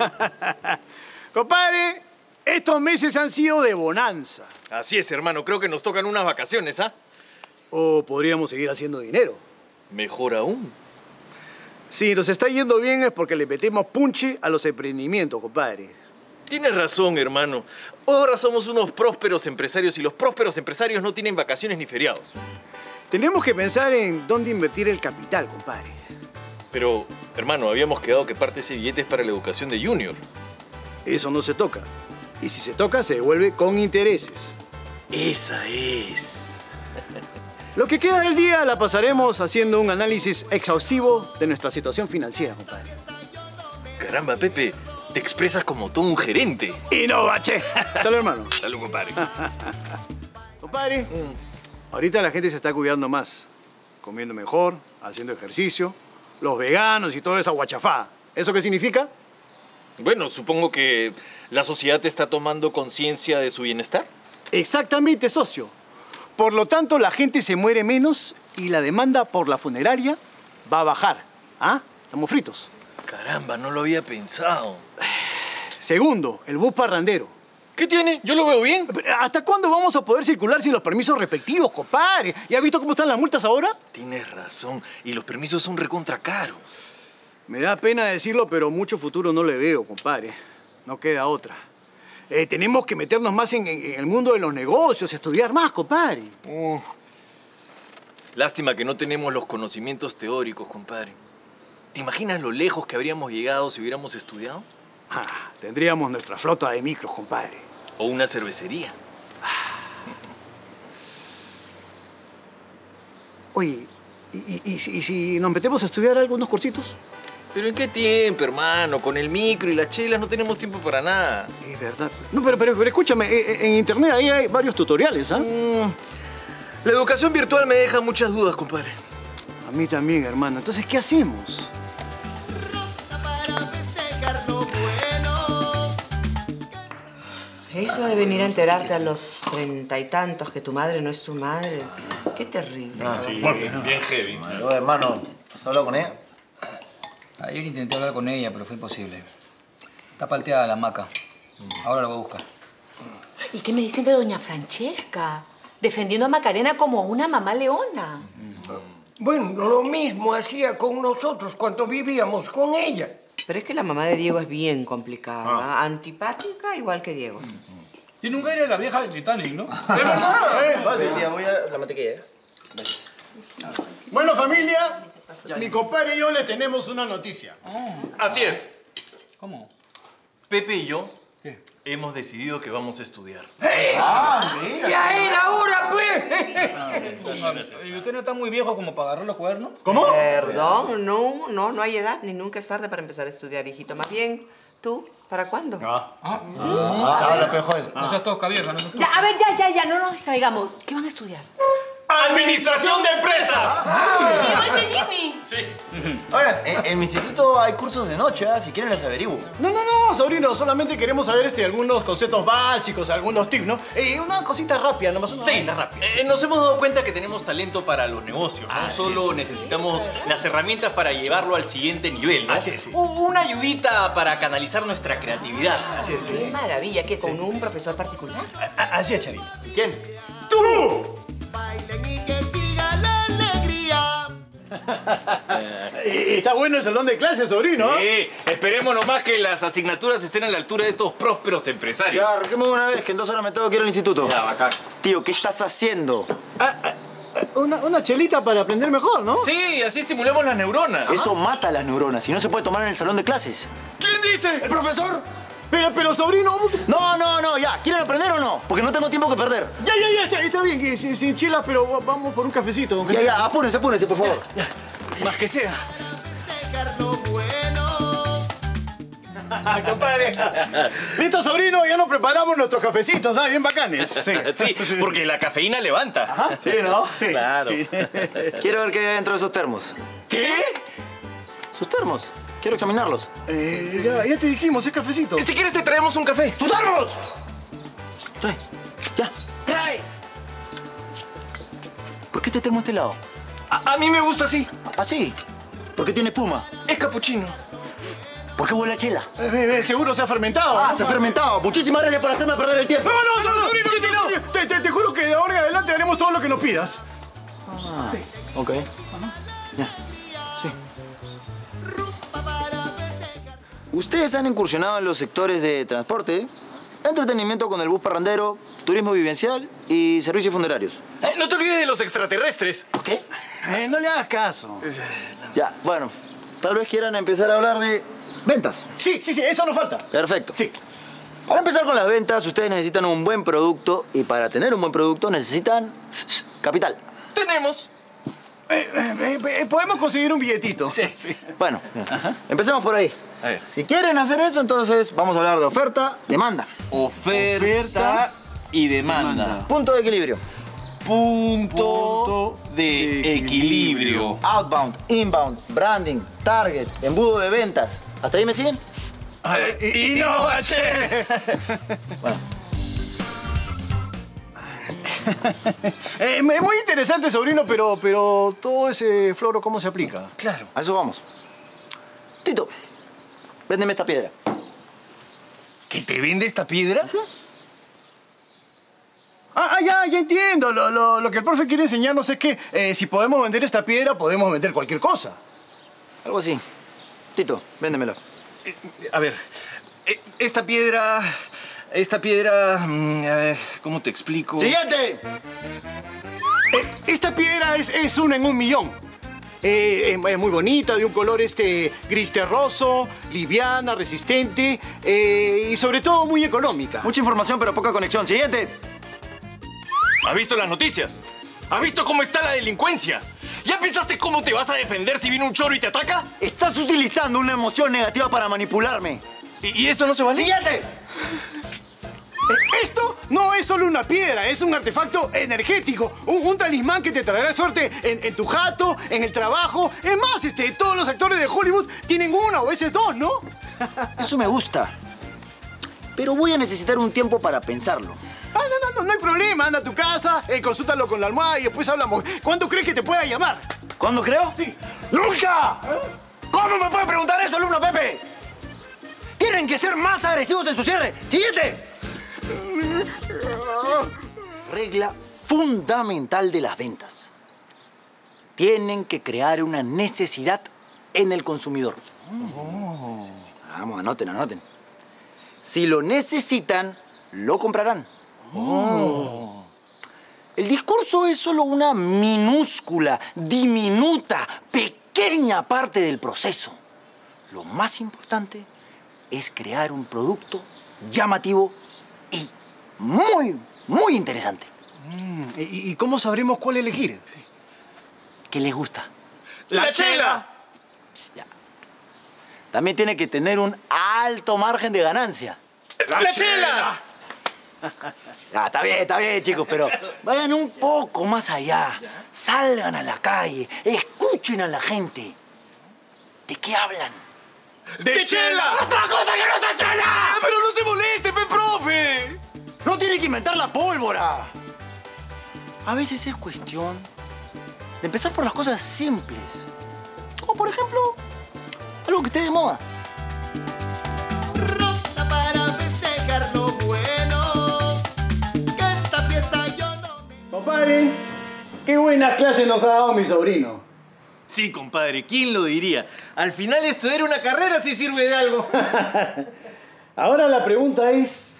Compadre, estos meses han sido de bonanza. Así es, hermano. Creo que nos tocan unas vacaciones, ¿ah? O podríamos seguir haciendo dinero. Mejor aún. Si nos está yendo bien es porque le metemos punche a los emprendimientos, compadre. Tienes razón, hermano. Ahora somos unos prósperos empresarios y los prósperos empresarios no tienen vacaciones ni feriados. Tenemos que pensar en dónde invertir el capital, compadre. Pero, hermano, habíamos quedado que parte de ese billete es para la educación de Junior. Eso no se toca. Y si se toca, se devuelve con intereses. Esa es. Lo que queda del día la pasaremos haciendo un análisis exhaustivo de nuestra situación financiera, compadre. Caramba, Pepe, te expresas como todo un gerente. Y no, bache. Salud, hermano. Salud, compadre. compadre, ahorita la gente se está cuidando más. Comiendo mejor, haciendo ejercicio, los veganos y toda esa guachafá. ¿Eso qué significa? Bueno, supongo que la sociedad está tomando conciencia de su bienestar. Exactamente, socio. Por lo tanto, la gente se muere menos y la demanda por la funeraria va a bajar. ¿Ah? Estamos fritos. Caramba, no lo había pensado. Segundo, el bus parrandero. ¿Qué tiene? Yo lo veo bien. ¿Hasta cuándo vamos a poder circular sin los permisos respectivos, compadre? ¿Ya has visto cómo están las multas ahora? Tienes razón. Y los permisos son recontra caros. Me da pena decirlo, pero mucho futuro no le veo, compadre. No queda otra. Eh, tenemos que meternos más en, en, el mundo de los negocios, estudiar más, compadre. Lástima que no tenemos los conocimientos teóricos, compadre. ¿Te imaginas lo lejos que habríamos llegado si hubiéramos estudiado? Ah, tendríamos nuestra flota de micros, compadre. O una cervecería. Oye, ¿y, y, y, si, y si nos metemos a estudiar algunos cursitos? ¿Pero en qué tiempo, hermano? Con el micro y las chelas no tenemos tiempo para nada. Es verdad. No, pero, pero, pero escúchame, eh, en internet ahí hay varios tutoriales, ¿ah? Mm, la educación virtual me deja muchas dudas, compadre. A mí también, hermano. Entonces, ¿qué hacemos? Eso de venir a enterarte a los treinta y tantos que tu madre no es tu madre, qué terrible. Ah, sí, bien, bien heavy. Yo, hermano, ¿has hablado con ella? Ayer intenté hablar con ella, pero fue imposible. Está palteada la hamaca. Ahora la voy a buscar. ¿Y qué me dicen de doña Francesca? Defendiendo a Macarena como una mamá leona. Bueno, lo mismo hacía con nosotros cuando vivíamos con ella. Pero es que la mamá de Diego es bien complicada. Antipática igual que Diego. Tiene un aire de la vieja de Titanic, ¿no? Es verdad, ¿eh? Fácil, tía, voy a la mantequilla, ¿eh? Bueno, familia, mi compadre y yo le tenemos una noticia. Así es. ¿Cómo? Pepe y yo hemos decidido que vamos a estudiar. ¡Ah, mira! ¡Ya era hora, pues! ¿Y usted no está muy viejo como para agarrar los cuadernos? ¿Cómo? Perdón, no, no, no hay edad ni nunca es tarde para empezar a estudiar, hijito. Más bien, ¿tú? ¿Para cuándo? Ah. Ah, la pejoel. No seas tosca vieja, no seas tosca. Ya, a ver, ya, ya, ya, no nos distraigamos. ¿Qué van a estudiar? ¡Administración de empresas! Igual que Jimmy. Sí. Oigan, en, en mi instituto hay cursos de noche, ¿ah? Si quieren les averiguo. No, no, no, sobrino, solamente queremos saber este, algunos conceptos básicos, algunos tips, ¿no? Y una cosita rápida, nomás una Sí, rápida. Eh, nos hemos dado cuenta que tenemos talento para los negocios. ¿no? Solo necesitamos las herramientas para llevarlo al siguiente nivel. ¿no? Así es, sí. Una ayudita para canalizar nuestra creatividad. Así es, sí. Qué maravilla, que con un profesor particular. A- Así es, Chavito. ¿Quién? Y está bueno el salón de clases, sobrino. Sí, esperemos nomás que las asignaturas estén a la altura de estos prósperos empresarios. Ya, arranquemos una vez, que en dos horas me tengo que ir al instituto. Ya, bacán. Tío, ¿qué estás haciendo? Ah, ah, ah, una, una chelita para aprender mejor, ¿no? Sí, así estimulemos las neuronas. Eso mata las neuronas y no se puede tomar en el salón de clases. ¿Quién dice? ¿El profesor? Pero, pero, sobrino... No, no, no, ya. ¿Quieren aprender o no? Porque no tengo tiempo que perder. Ya, ya, ya, está, está bien, que sin, sin chelas, pero va- vamos por un cafecito. aunque Ya, sea. ya, apúrense, apúrense, por favor. Más que sea. Ah, compadre. Listo, sobrino, ya nos preparamos nuestros cafecitos, ¿sabes? Bien bacanes. Sí, porque la cafeína levanta. Sí, ¿no? Claro. Sí. Quiero ver qué hay dentro de esos termos. ¿Qué? ¿Sus termos? Quiero examinarlos. Eh, ya, ya te dijimos, es cafecito. Si quieres te traemos un café. ¡Sus termos! Trae. Ya. Trae. ¿Por qué este termo a este lado? A, a mí me gusta así. Así. Porque tiene espuma. Es capuchino. ¿Por qué huele a chela? Eh, eh, seguro se ha fermentado. Ah, ¿no? se ha fermentado. Muchísimas gracias por hacerme perder el tiempo. No, no, no, sobrino, sobrino. Te, te, te juro que de ahora en adelante haremos todo lo que nos pidas. Ok. Ya. Ustedes han incursionado en los sectores de transporte, entretenimiento con el bus parrandero, turismo vivencial y servicios funerarios. Eh, no te olvides de los extraterrestres. ¿Qué? Eh, no le hagas caso. Ya, bueno. Tal vez quieran empezar a hablar de ventas. Sí, sí, sí, eso nos falta. Perfecto. Sí. Para empezar con las ventas, ustedes necesitan un buen producto y para tener un buen producto necesitan capital. Tenemos. Eh, eh, eh, podemos conseguir un billetito. Sí, sí. Bueno, empecemos por ahí. Si quieren hacer eso, entonces vamos a hablar de oferta, demanda. Oferta, Oferta y demanda. Punto de equilibrio. Punto, de equilibrio. Outbound, inbound, branding, target, embudo de ventas. ¿Hasta ahí me siguen? y, no. Bueno, es muy interesante, sobrino, pero, pero todo ese floro, ¿cómo se aplica? Claro. a eso vamos. Tito, véndeme esta piedra. ¿Que te vende esta piedra? Ah, ah, ya, ya entiendo. Lo, lo- lo que el profe quiere enseñarnos es que eh, si podemos vender esta piedra, podemos vender cualquier cosa. Algo así. Tito, véndemela. A ver, eh, esta piedra. Esta piedra. mm, a ver, ¿cómo te explico? ¡Siguiente! Eh, esta piedra es, es una en un millón. Eh, es, es muy bonita, de un color este gris terroso, liviana, resistente eh, y sobre todo muy económica. Mucha información, pero poca conexión. ¡Siguiente! ¿Has visto las noticias? ¿Has visto cómo está la delincuencia? ¿Ya pensaste cómo te vas a defender si viene un choro y te ataca? Estás utilizando una emoción negativa para manipularme. ¿Y, y eso no se vale? ¡Siguiente! Esto no es solo una piedra, es un artefacto energético, un, un talismán que te traerá suerte en, en tu jato, en el trabajo. Es más, este, todos los actores de Hollywood tienen una o a veces dos, ¿no? Eso me gusta. Pero voy a necesitar un tiempo para pensarlo. Ah, no, no, no, no hay problema. Anda a tu casa, eh, consúltalo con la almohada y después hablamos. ¿Cuándo crees que te pueda llamar? ¿Cuándo creo? Sí. ¡Nunca! ¿Cómo me puede preguntar eso, alumno Pepe? Tienen que ser más agresivos en su cierre. ¡Siguiente! Regla fundamental de las ventas. Tienen que crear una necesidad en el consumidor. Vamos, anoten, anoten. Si lo necesitan, lo comprarán. El discurso es solo una minúscula, diminuta, pequeña parte del proceso. Lo más importante es crear un producto llamativo y muy, muy interesante. ¿Y, y cómo sabremos cuál elegir? ¿Qué les gusta? ¡La chela! También tiene que tener un alto margen de ganancia. ¡La, chela! Ah, está bien, está bien, chicos, pero vayan un poco más allá. Salgan a la calle, escuchen a la gente. ¿De qué hablan? ¡De chela! ¡Otra cosa que no sea chela! ¡Pero no se moleste, pe profe! No tienen que inventar la pólvora. A veces es cuestión de empezar por las cosas simples. O por ejemplo, algo que esté de moda. Rosa para festejar lo bueno. Que esta fiesta yo no me. Compadre, qué buenas clases nos ha dado mi sobrino. Sí, compadre, ¿quién lo diría? Al final estudiar una carrera sí sirve de algo. Ahora la pregunta es,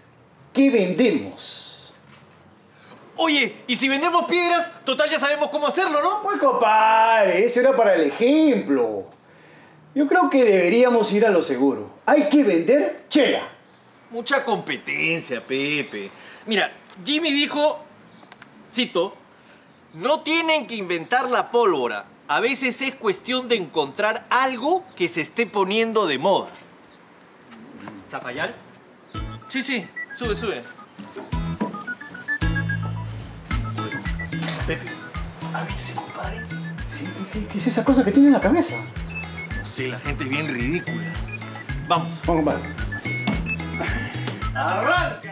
¿qué vendemos? Oye, ¿y si vendemos piedras? Total ya sabemos cómo hacerlo, ¿no? Pues compadre, eso era para el ejemplo. Yo creo que deberíamos ir a lo seguro. Hay que vender chela. Mucha competencia, Pepe. Mira, Jimmy dijo, cito, no tienen que inventar la pólvora. A veces es cuestión de encontrar algo que se esté poniendo de moda. ¿Zapayal? Sí, sí, sube, sube. ¿Has visto ese compadre? Sí, ¿qué, qué es esa cosa que tiene en la cabeza? No sé, la gente es bien ridícula. Vamos. Vamos, compadre. ¡Arranca!